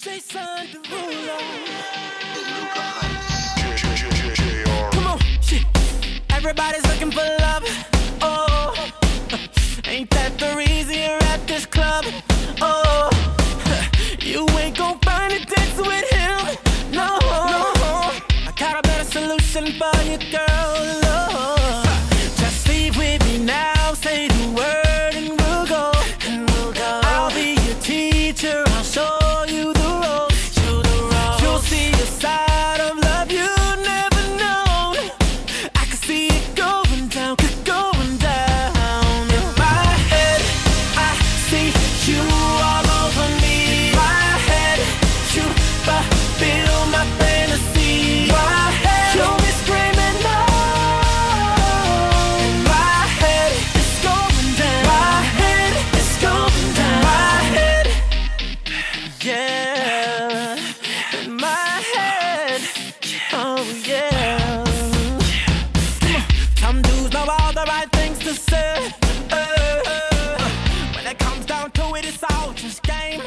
Jason Derulo. Come on, shit. Everybody's looking for love. Oh, ain't that the reason you're at this club? Oh, you ain't gon' find a dance with him. No, I got a better solution for you, girl. Yeah. Some dudes know all the right things to say. When it comes down to it, it's all just game.